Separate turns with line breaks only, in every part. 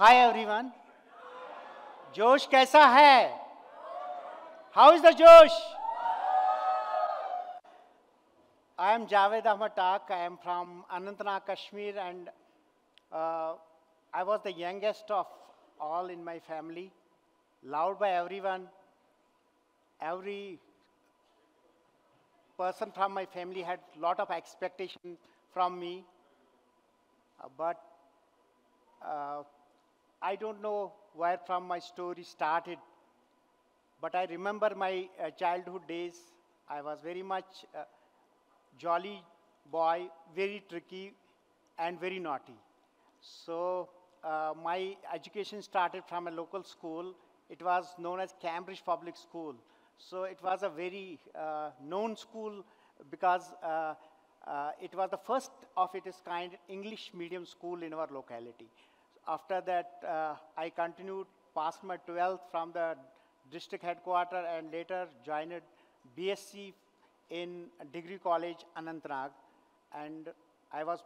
Hi everyone. Josh kaisa? How is the Josh? I am Javed Ahmad Tak. I am from Anantnag, Kashmir and uh, I was the youngest of all in my family. Loved by everyone. Every person from my family had a lot of expectation from me. Uh, but uh, I don't know where from my story started. But I remember my uh, childhood days. I was very much uh, jolly boy, very tricky, and very naughty. So uh, my education started from a local school. It was known as Cambridge Public School. So it was a very uh, known school because uh, it was the first of its kind English medium school in our locality. After that, uh, I continued, passed my 12th from the district headquarters and later joined BSc in Degree College, Anantnag. And I was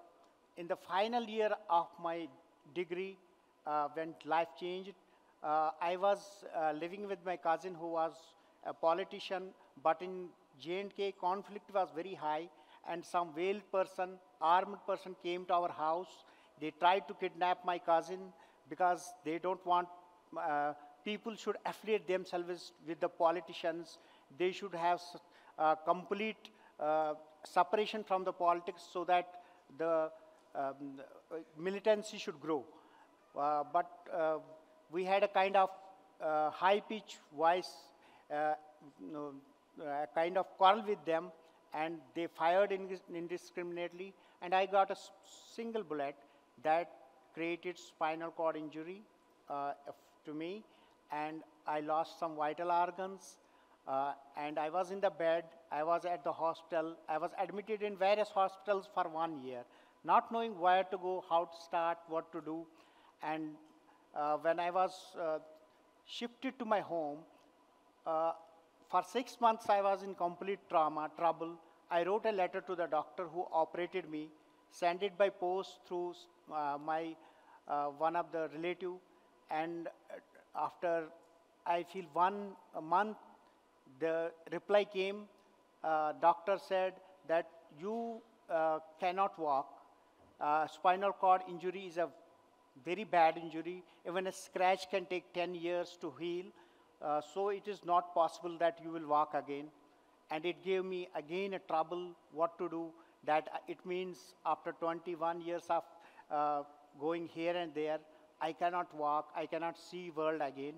in the final year of my degree uh, when life changed. Uh, I was uh, living with my cousin who was a politician, but in J&K conflict was very high and some veiled person, armed person came to our house. They tried to kidnap my cousin because they don't want uh, people should affiliate themselves with the politicians. They should have uh, complete uh, separation from the politics so that the um, militancy should grow. Uh, but uh, we had a kind of uh, high-pitched voice, a kind of quarrel with them, and they fired indiscriminately, and I got a single bullet that created spinal cord injury uh, to me, and I lost some vital organs. Uh, and I was in the bed, I was at the hospital, I was admitted in various hospitals for one year, not knowing where to go, how to start, what to do. And uh, when I was uh, shifted to my home, uh, for six months I was in complete trauma, trouble. I wrote a letter to the doctor who operated me, sent it by post through uh, my uh, one of the relative, and after I feel one month, the reply came. Uh, doctor said that you cannot walk. Spinal cord injury is a very bad injury. Even a scratch can take 10 years to heal. Uh, so it is not possible that you will walk again. And it gave me again a trouble what to do. That uh, it means after 21 years of uh, going here and there, I cannot walk, I cannot see world again.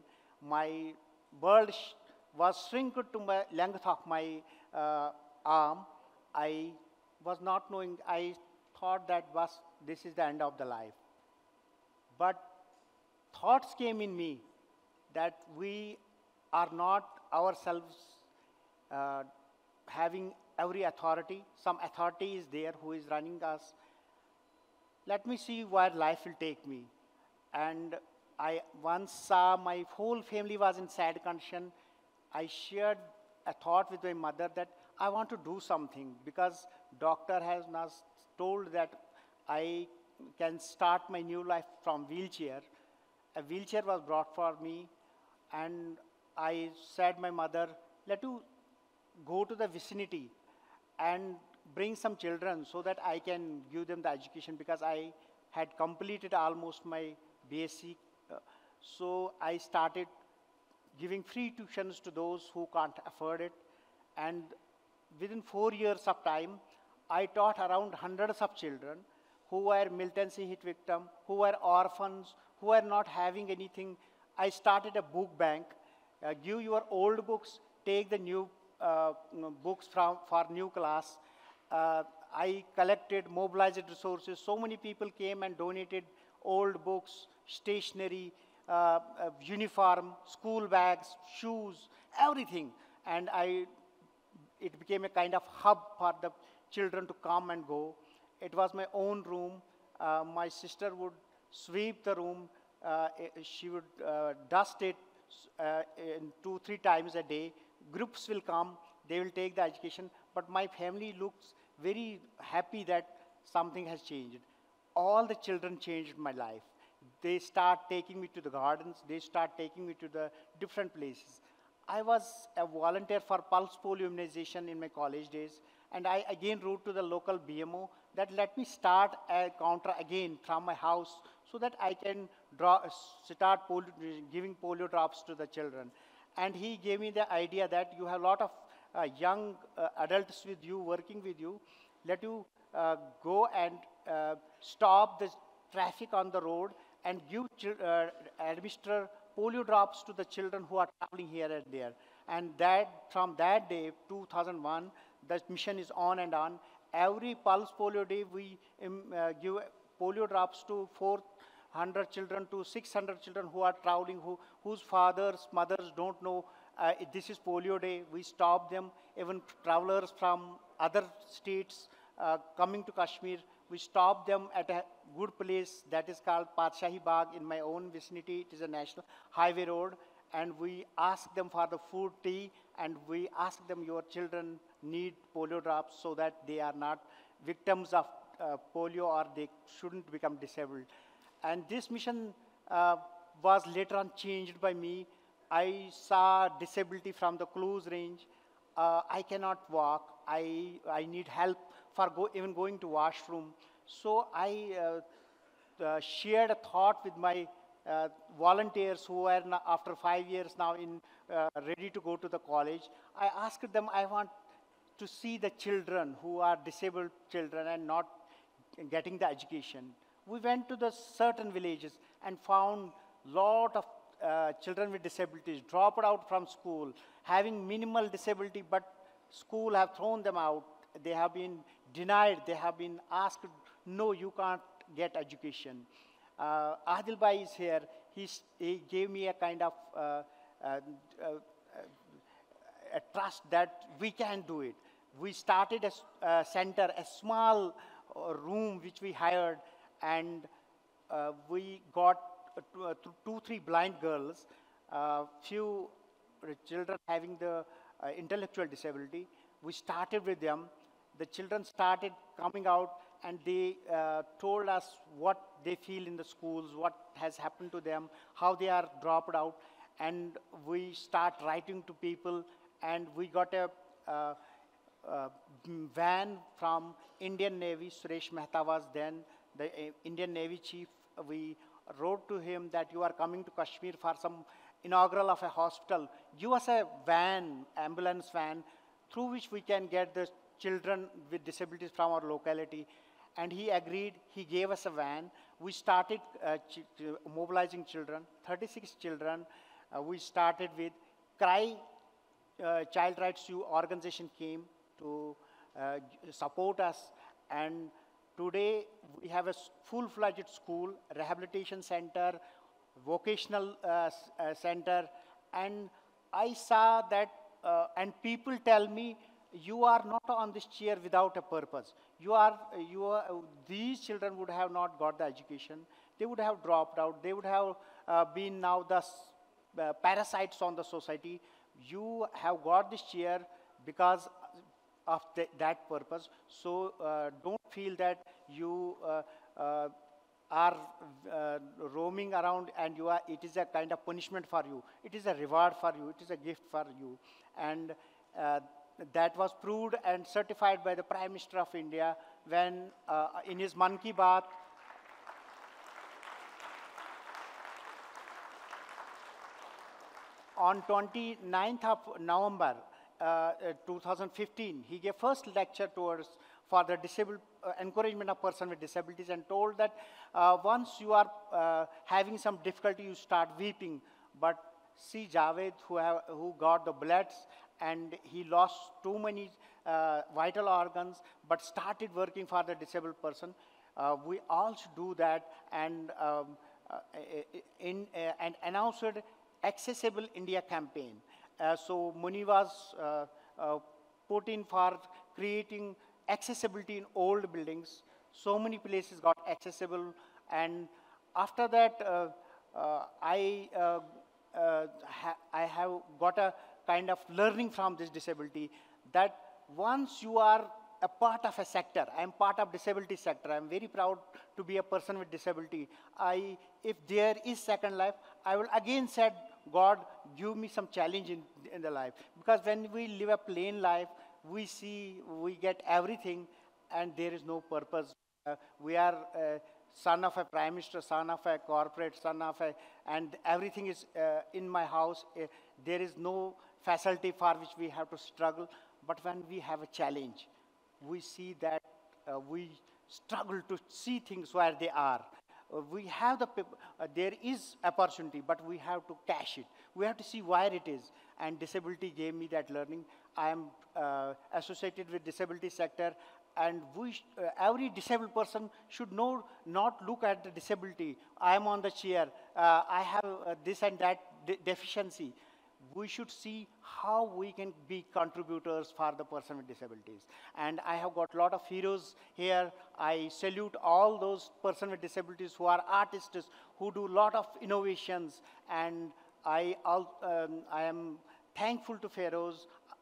My world was shrunk to my length of my uh, arm. I was not knowing, I thought that was, this is the end of the life. But thoughts came in me that we are not ourselves uh, having every authority. Some authority is there who is running us. Let me see where life will take me. And I once saw my whole family was in sad condition. I shared a thought with my mother that I want to do something because doctor has now told that I can start my new life from wheelchair. A wheelchair was brought for me, and I said my mother, let you go to the vicinity and bring some children so that I can give them the education because I had completed almost my BSc. uh, so I started giving free tuitions to those who can't afford it. And within four years of time, I taught around hundreds of children who were militancy hit victim, who were orphans, who were not having anything. I started a book bank. Uh, give your old books, take the new books from, for new class. Uh, I collected, mobilized resources. So many people came and donated old books, stationery, uh, uh, uniform, school bags, shoes, everything. And I, it became a kind of hub for the children to come and go. It was my own room. Uh, my sister would sweep the room. Uh, eh, she would uh, dust it uh, in two, three times a day. Groups will come. They will take the education. But my family looks very happy that something has changed. All the children changed my life. they start taking me to the gardens, they start taking me to the different places. I was a volunteer for pulse polio immunization in my college days, and I again wrote to the local BMO that let me start a counter again from my house so that I can draw, start polio, giving polio drops to the children. And he gave me the idea that you have a lot of uh, young uh, adults with you, working with you, let you uh, go and uh, stop the traffic on the road and give, uh, administer polio drops to the children who are traveling here and there. And that, from that day, 2001, the mission is on and on. Every pulse polio day, we um, uh, give polio drops to 400 children to 600 children who are traveling, who, whose fathers, mothers don't know uh, this is polio day. We stop them. Even travelers from other states uh, coming to Kashmir, we stop them at a good place that is called Patshahi Bagh in my own vicinity. It is a national highway road. And we ask them for the food, tea, and we ask them, your children need polio drops so that they are not victims of uh, polio or they shouldn't become disabled. And this mission uh, was later on changed by me. I saw disability from the close range. Uh, I cannot walk. I, I need help for go, even going to washroom. So I uh, uh, shared a thought with my uh, volunteers who are now, after five years now in uh, ready to go to the college. I asked them, I want to see the children who are disabled children and not getting the education. We went to the certain villages and found lot of uh, children with disabilities dropped out from school, having minimal disability, but school have thrown them out. They have been denied. They have been asked, no, you can't get education. Uh, Adil Bhai is here. He's, he gave me a kind of uh, uh, uh a trust that we can do it. We started a, a center, a small uh, room which we hired, and uh, we got two, three blind girls, few children having the intellectual disability. We started with them. The children started coming out and they uh, told us what they feel in the schools, what has happened to them, how they are dropped out. And we start writing to people, and we got a uh, uh, van from Indian Navy. Sureesh Mehta was then the uh, Indian Navy chief. We wrote to him that you are coming to Kashmir for some inaugural of a hospital. Give us a van, ambulance van, through which we can get the children with disabilities from our locality and he agreed. He gave us a van. We started uh, ch mobilizing children, 36 children. Uh, we started with CRY, uh, Child Rights U organization came to uh, support us. And today we have a full-fledged school, rehabilitation center, vocational uh, uh, center. And I saw that, and people tell me, you are not on this chair without a purpose. You are, you are, these children would have not got the education. They would have dropped out. They would have uh, been now the uh, parasites on the society. You have got this chair because of that purpose. So uh, don't feel that you uh, uh, are uh, roaming around and you are, it is a kind of punishment for you. It is a reward for you. It is a gift for you. And that was proved and certified by the Prime Minister of India when uh, in his Man Ki Baat, on 29th of November uh, uh 2015, he gave first lecture towards for the disabled uh, encouragement of person with disabilities and told that uh, once you are uh, having some difficulty, you start weeping. But see Javed who, have, who got the bloods and he lost too many uh, vital organs, but started working for the disabled person. Uh, we all should do that and, um, uh, in, and announced Accessible India campaign. So money was put in for creating accessibility in old buildings. So many places got accessible and after that, uh, uh, I, uh, ha I have got a kind of learning from this disability that once you are a part of a sector. I'm part of disability sector. I'm very proud to be a person with disability. I, if there is second life, I will again said, God, give me some challenge in, in the life. Because when we live a plain life, we see, we get everything, and there is no purpose. Uh, we are uh, son of a prime minister, son of a corporate, son of a, and everything is uh, in my house. Uh, there is no facility for which we have to struggle. But when we have a challenge, we see that uh, we struggle to see things where they are. Uh, we have the, there is opportunity, but we have to cash it. We have to see where it is. And disability gave me that learning. I am uh, associated with disability sector and we, uh, every disabled person should know, not look at the disability. I am on the chair, uh, I have uh, this and that de deficiency. We should see how we can be contributors for the person with disabilities. And I have got a lot of heroes here. I salute all those person with disabilities who are artists, who do a lot of innovations. And I, um, I am thankful to uh,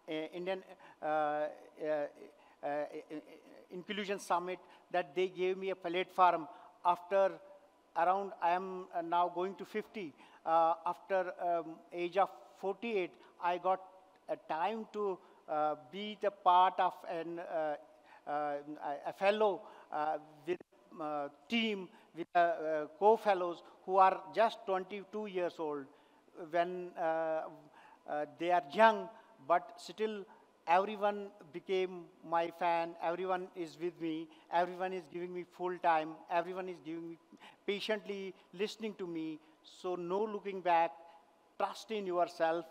Indian uh, uh, uh, inclusion summit that they gave me a platform after around I am now going to 50 uh, after um, age of 48 I got a time to uh, be the part of an, uh, a fellow with team with co-fellows who are just 22 years old. When they are young but still everyone became my fan, everyone is with me, everyone is giving me full time, everyone is giving me patiently listening to me. So no looking back, trust in yourself,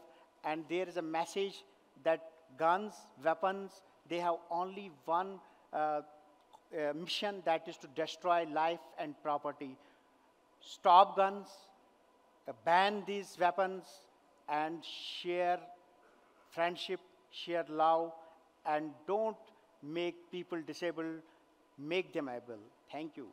and there is a message that guns, weapons, they have only one uh, uh, mission that is to destroy life and property. Stop guns, uh, ban these weapons, and share friendship share love, and don't make people disabled, make them able. Thank you.